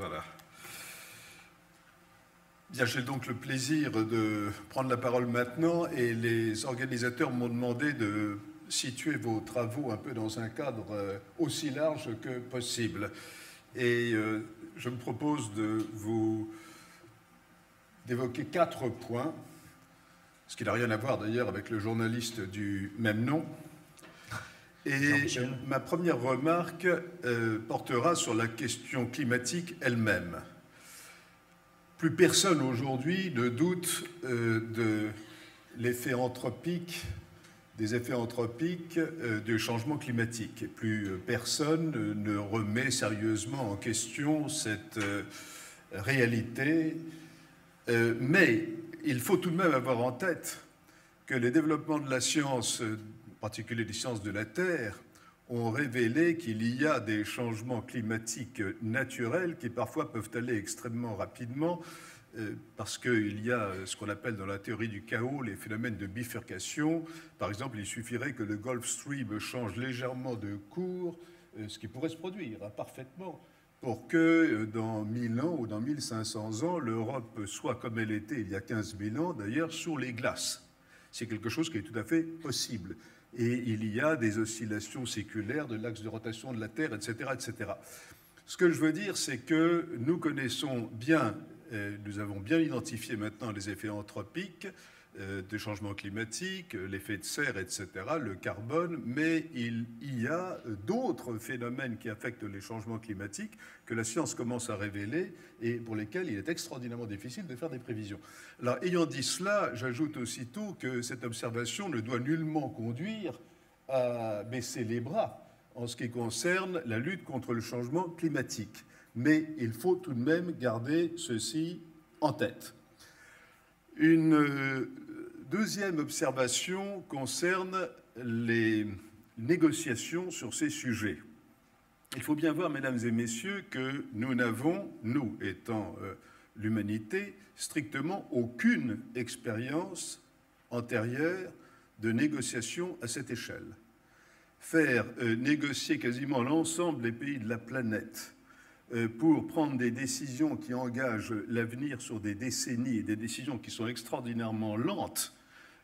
Voilà. Bien, j'ai donc le plaisir de prendre la parole maintenant et les organisateurs m'ont demandé de situer vos travaux un peu dans un cadre euh, aussi large que possible. Et euh, je me propose de vous d'évoquer quatre points, ce qui n'a rien à voir d'ailleurs avec le journaliste du même nom. Et ma première remarque euh, portera sur la question climatique elle-même. Plus personne aujourd'hui ne doute euh, de l'effet anthropique, des effets anthropiques euh, du changement climatique. Et plus personne ne remet sérieusement en question cette réalité. mais il faut tout de même avoir en tête que les développements de la science, en particulier des sciences de la Terre, ont révélé qu'il y a des changements climatiques naturels qui parfois peuvent aller extrêmement rapidement euh, parce qu'il y a ce qu'on appelle dans la théorie du chaos les phénomènes de bifurcation. Par exemple, il suffirait que le Gulf Stream change légèrement de cours, euh, ce qui pourrait se produire hein, parfaitement, pour que euh, dans 1000 ans ou dans 1500 ans, l'Europe soit comme elle était il y a 15 000 ans, d'ailleurs, sur les glaces. C'est quelque chose qui est tout à fait possible et il y a des oscillations séculaires de l'axe de rotation de la Terre, etc., etc. Ce que je veux dire, c'est que nous connaissons bien, nous avons bien identifié maintenant les effets anthropiques euh, des changements climatiques, l'effet de serre, etc., le carbone, mais il y a d'autres phénomènes qui affectent les changements climatiques que la science commence à révéler et pour lesquels il est extraordinairement difficile de faire des prévisions. Alors, ayant dit cela, j'ajoute aussitôt que cette observation ne doit nullement conduire à baisser les bras en ce qui concerne la lutte contre le changement climatique. Mais il faut tout de même garder ceci en tête. Une euh, deuxième observation concerne les négociations sur ces sujets. Il faut bien voir, mesdames et messieurs, que nous n'avons, nous étant euh, l'humanité, strictement aucune expérience antérieure de négociation à cette échelle. Faire euh, négocier quasiment l'ensemble des pays de la planète euh, pour prendre des décisions qui engagent l'avenir sur des décennies des décisions qui sont extraordinairement lentes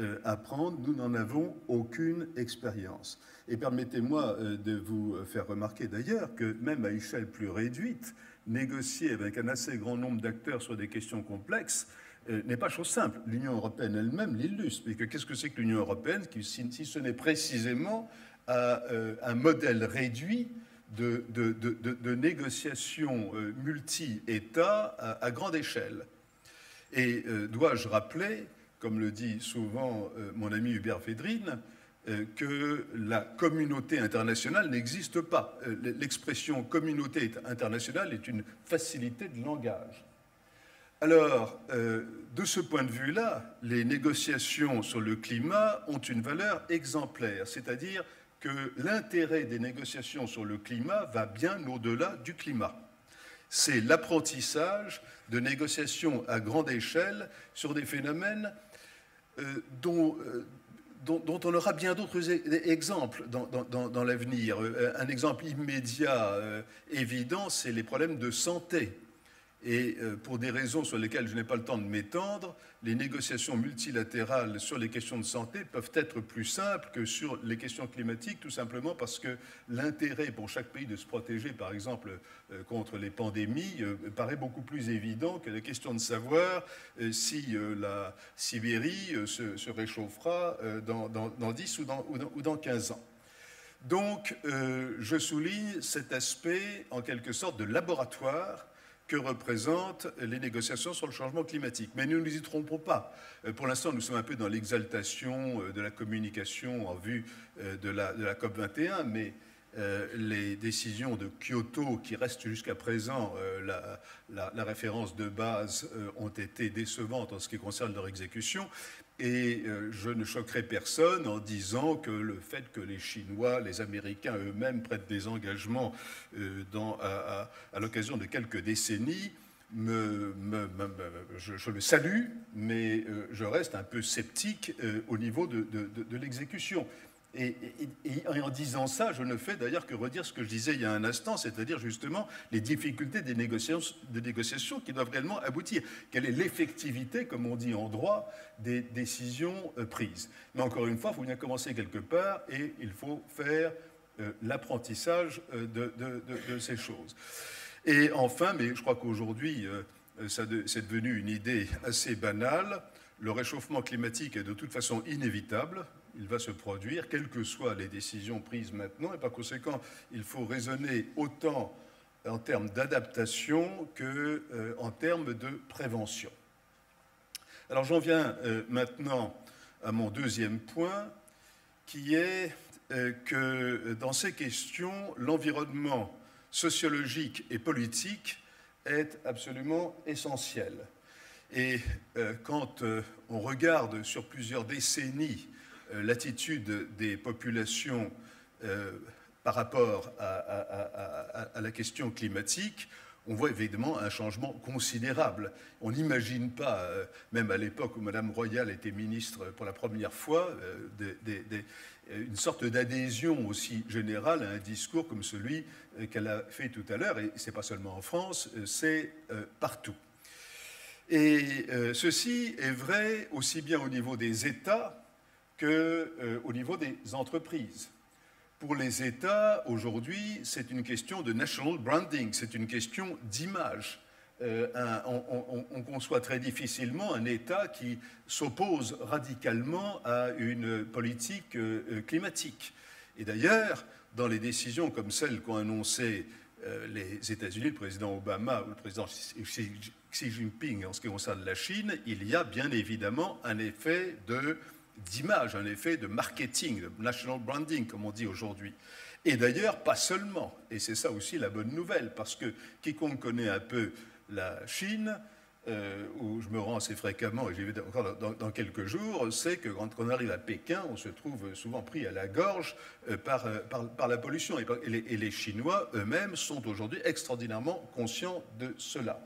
euh, à prendre, nous n'en avons aucune expérience. Et permettez-moi euh, de vous faire remarquer d'ailleurs que même à échelle plus réduite, négocier avec un assez grand nombre d'acteurs sur des questions complexes n'est pas chose simple. L'Union européenne elle-même l'illustre. Qu'est-ce que c'est que l'Union européenne si ce n'est précisément un modèle réduit de, de, négociations euh, multi-États à, grande échelle? Et euh, dois-je rappeler, comme le dit souvent euh, mon ami Hubert Védrine, que la communauté internationale n'existe pas. L'expression communauté internationale est une facilité de langage. Alors, de ce point de vue-là, les négociations sur le climat ont une valeur exemplaire, c'est-à-dire que l'intérêt des négociations sur le climat va bien au-delà du climat. C'est l'apprentissage de négociations à grande échelle sur des phénomènes euh, euh, dont, on aura bien d'autres e-, exemples dans, dans l'avenir. Euh, un exemple immédiat, évident, c'est les problèmes de santé. Et euh, pour des raisons sur lesquelles je n'ai pas le temps de m'étendre, les négociations multilatérales sur les questions de santé peuvent être plus simples que sur les questions climatiques, tout simplement parce que l'intérêt pour chaque pays de se protéger, par exemple, euh, contre les pandémies, euh, paraît beaucoup plus évident que la question de savoir si la Sibérie se, réchauffera dans, 10 ou dans, ou dans 15 ans. Donc, je souligne cet aspect, en quelque sorte, de laboratoire que représentent les négociations sur le changement climatique. Mais nous ne nous y trompons pas. Euh, pour l'instant, nous sommes un peu dans l'exaltation euh, de la communication en vue euh, de la, de la COP21, mais les décisions de Kyoto, qui restent jusqu'à présent la, référence de base, ont été décevantes en ce qui concerne leur exécution. Et je ne choquerai personne en disant que le fait que les Chinois, les Américains eux-mêmes prêtent des engagements dans, à, l'occasion de quelques décennies, me, je, le salue, mais je reste un peu sceptique au niveau de l'exécution. Et, en disant ça, je ne fais d'ailleurs que redire ce que je disais il y a un instant, c'est-à-dire justement les difficultés des négociations, qui doivent réellement aboutir. Quelle est l'effectivité, comme on dit en droit, des décisions euh, prises? Mais encore une fois, il faut bien commencer quelque part et il faut faire euh, l'apprentissage euh, de, ces choses. Et enfin, mais je crois qu'aujourd'hui, c'est devenu une idée assez banale, le réchauffement climatique est de toute façon inévitable il va se produire, quelles que soient les décisions prises maintenant, et par conséquent, il faut raisonner autant en termes d'adaptation qu'en euh, termes de prévention. Alors j'en viens euh, maintenant à mon deuxième point, qui est euh, que dans ces questions, l'environnement sociologique et politique est absolument essentiel. Et quand on regarde sur plusieurs décennies l'attitude des populations euh, par rapport à, la question climatique, on voit évidemment un changement considérable. On n'imagine pas, euh, même à l'époque où Mme Royal était ministre pour la première fois, une sorte d'adhésion aussi générale à un discours comme celui qu'elle a fait tout à l'heure. Et ce n'est pas seulement en France, c'est partout. Et ceci est vrai aussi bien au niveau des États qu'au euh, niveau des entreprises. Pour les États, aujourd'hui, c'est une question de national branding, c'est une question d'image. Euh, on, conçoit très difficilement un État qui s'oppose radicalement à une politique euh, climatique. Et d'ailleurs, dans les décisions comme celles qu'ont annoncées les États-Unis, le président Obama ou le président Xi Jinping en ce qui concerne la Chine, il y a bien évidemment un effet de d'image, un effet de marketing, de national branding, comme on dit aujourd'hui. Et d'ailleurs, pas seulement. Et c'est ça aussi la bonne nouvelle, parce que quiconque connaît un peu la Chine, euh, où je me rends assez fréquemment, et j'y vais encore dans, quelques jours, sait que quand on arrive à Pékin, on se trouve souvent pris à la gorge euh, euh, par, par, la pollution. Et les Chinois eux-mêmes sont aujourd'hui extraordinairement conscients de cela.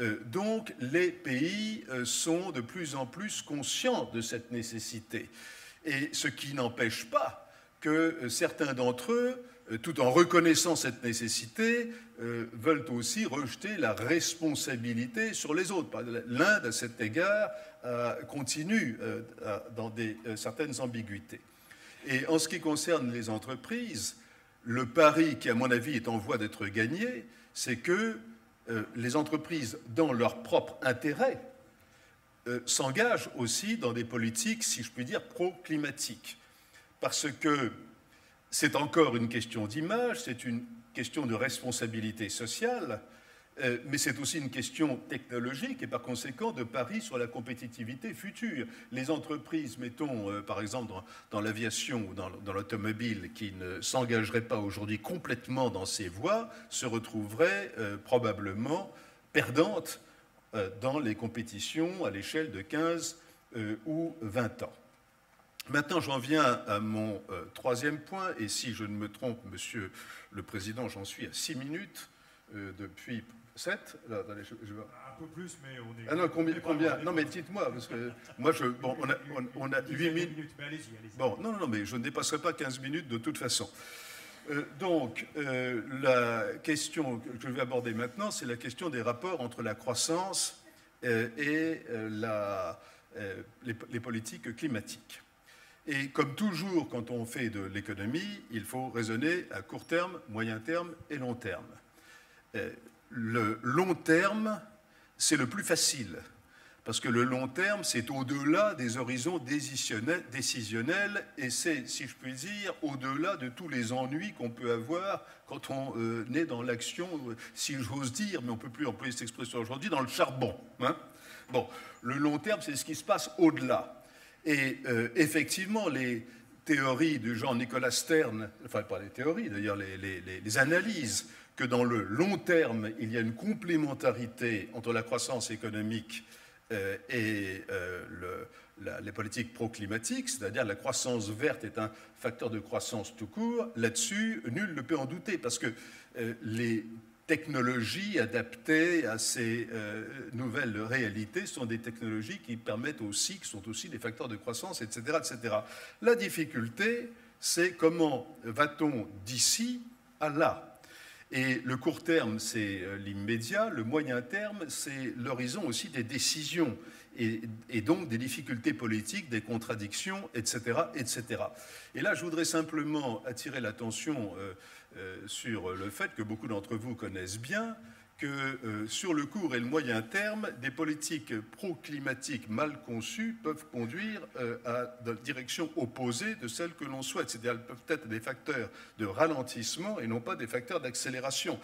Euh, donc les pays euh, sont de plus en plus conscients de cette nécessité. Et ce qui n'empêche pas que euh, certains d'entre eux, tout en reconnaissant cette nécessité, veulent aussi rejeter la responsabilité sur les autres. L'Inde, à cet égard, continue dans certaines ambiguïtés. Et en ce qui concerne les entreprises, le pari qui, à mon avis, est en voie d'être gagné, c'est que euh, les entreprises, dans leur propre intérêt, euh, s'engagent aussi dans des politiques, si je puis dire, pro-climatiques. Parce que c'est encore une question d'image, c'est une question de responsabilité sociale, euh, mais c'est aussi une question technologique et par conséquent de pari sur la compétitivité future. Les entreprises, mettons euh, par exemple dans, l'aviation ou dans, l'automobile, qui ne s'engageraient pas aujourd'hui complètement dans ces voies, se retrouveraient euh, probablement perdantes dans les compétitions à l'échelle de 15 ou 20 ans. Maintenant, j'en viens à mon troisième point, et si je ne me trompe, Monsieur le Président, j'en suis à six minutes depuis 7 Un peu plus, mais on est. Ah non, combien, combien Non, mais dites-moi, parce que moi, je, bon, on a, on, a 8 minutes. Mais allez-y, allez-y. Bon, non, non, mais je ne dépasserai pas 15 minutes de toute façon. Euh, donc, euh, la question que je vais aborder maintenant, c'est la question des rapports entre la croissance euh, et la, les, les, politiques climatiques. Et comme toujours, quand on fait de l'économie, il faut raisonner à court terme, moyen terme et long terme le long terme, c'est le plus facile. Parce que le long terme, c'est au-delà des horizons décisionnels et c'est, si je puis dire, au-delà de tous les ennuis qu'on peut avoir quand on euh, est dans l'action, euh, si j'ose dire, mais on ne peut plus employer cette expression aujourd'hui, dans le charbon. Hein. bon, le long terme, c'est ce qui se passe au-delà. Et euh, effectivement, les théories du genre Nicolas Stern, enfin pas les théories d'ailleurs, les analyses que dans le long terme, il y a une complémentarité entre la croissance économique euh, et euh, les politiques pro-climatiques, c'est-à-dire la croissance verte est un facteur de croissance tout court, là-dessus, nul ne peut en douter, parce que euh, les technologies adaptées à ces nouvelles réalités sont des technologies qui permettent aussi, qui sont aussi des facteurs de croissance, etc. etc. La difficulté, c'est comment va-t-on d'ici à là? Et le court terme, c'est euh, l'immédiat, le moyen terme, c'est l'horizon aussi des décisions et, donc des difficultés politiques, des contradictions, etc., etc. Et là, je voudrais simplement attirer l'attention euh, euh, sur le fait que beaucoup d'entre vous connaissent bien, que euh, sur le court et le moyen terme, des politiques pro-climatiques mal conçues peuvent conduire euh, à des directions opposées de celles que l'on souhaite. C'est-à-dire elles peuvent être des facteurs de ralentissement et non pas des facteurs d'accélération.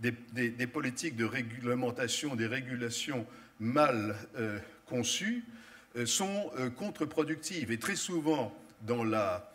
Des, politiques de réglementation, des régulations mal euh, conçues sont contre-productives. Et très souvent, la,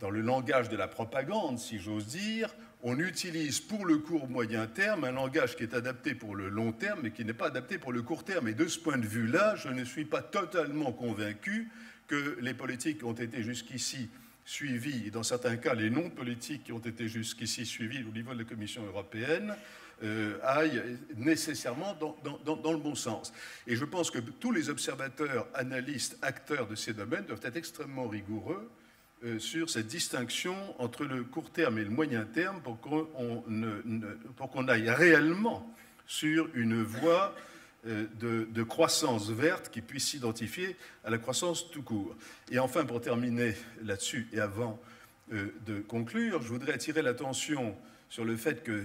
dans le langage de la propagande, si j'ose dire, on utilise pour le court moyen terme un langage qui est adapté pour le long terme mais qui n'est pas adapté pour le court terme. Et de ce point de vue-là, je ne suis pas totalement convaincu que les politiques ont été jusqu'ici suivies, et dans certains cas les non-politiques qui ont été jusqu'ici suivies au niveau de la Commission européenne, euh, aillent nécessairement dans, le bon sens. Et je pense que tous les observateurs, analystes, acteurs de ces domaines doivent être extrêmement rigoureux sur cette distinction entre le court terme et le moyen terme pour qu'on aille réellement sur une voie euh, de, croissance verte qui puisse s'identifier à la croissance tout court. Et enfin, pour terminer là-dessus et avant euh, de conclure, je voudrais attirer l'attention sur le fait que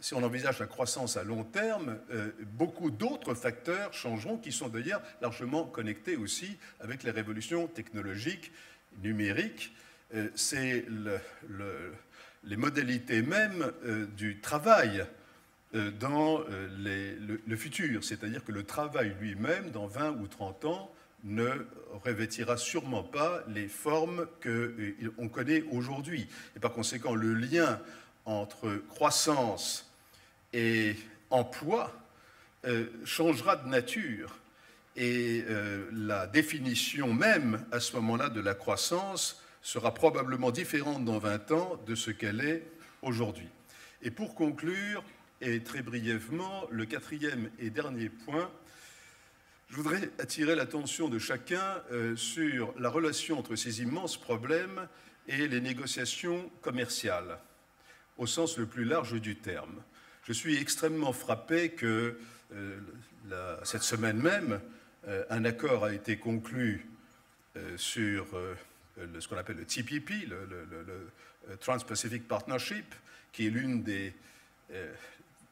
si on envisage la croissance à long terme, beaucoup d'autres facteurs changeront qui sont d'ailleurs largement connectés aussi avec les révolutions technologiques numérique, euh, c'est les modalités mêmes euh, du travail euh, dans le, futur. C'est-à-dire que le travail lui-même, dans 20 ou 30 ans, ne revêtira sûrement pas les formes qu'on connaît aujourd'hui. Et par conséquent, le lien entre croissance et emploi changera de nature et euh, la définition même à ce moment-là de la croissance sera probablement différente dans 20 ans de ce qu'elle est aujourd'hui. Et pour conclure, et très brièvement, le quatrième et dernier point, je voudrais attirer l'attention de chacun euh, sur la relation entre ces immenses problèmes et les négociations commerciales, au sens le plus large du terme. Je suis extrêmement frappé que euh, cette semaine même, un accord a été conclu euh, sur euh, ce qu'on appelle le TPP, le, Trans-Pacific Partnership, qui est l'une des,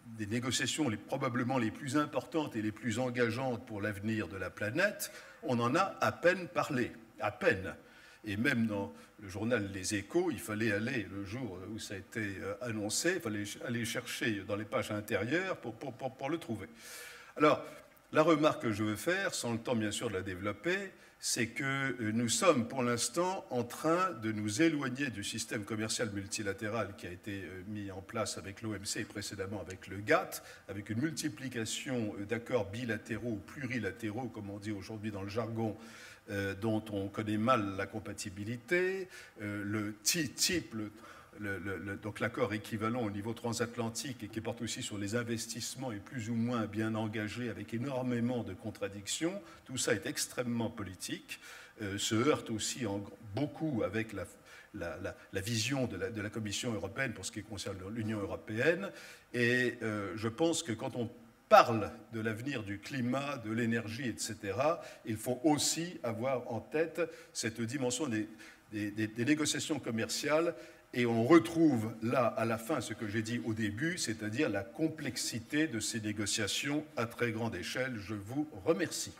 des négociations probablement les plus importantes et les plus engageantes pour l'avenir de la planète. On en a à peine parlé, à peine. Et même dans le journal Les Échos, il fallait aller, le jour où ça a été annoncé, il fallait aller chercher dans les pages intérieures pour, pour le trouver. Alors, la remarque que je veux faire, sans le temps bien sûr de la développer, c'est que euh, nous sommes pour l'instant en train de nous éloigner du système commercial multilatéral qui a été euh, mis en place avec l'OMC et précédemment avec le GATT, avec une multiplication euh, d'accords bilatéraux ou plurilatéraux, comme on dit aujourd'hui dans le jargon, dont on connaît mal la compatibilité, le TTIP, le donc l'accord équivalent au niveau transatlantique et qui porte aussi sur les investissements est plus ou moins bien engagé avec énormément de contradictions. Tout ça est extrêmement politique, euh, se heurte aussi beaucoup avec la, vision de, la, Commission européenne pour ce qui concerne l'Union européenne. Et euh, je pense que quand on parle de l'avenir du climat, de l'énergie, etc., il faut aussi avoir en tête cette dimension des négociations commerciales et on retrouve là, à la fin, ce que j'ai dit au début, c'est-à-dire la complexité de ces négociations à très grande échelle. Je vous remercie.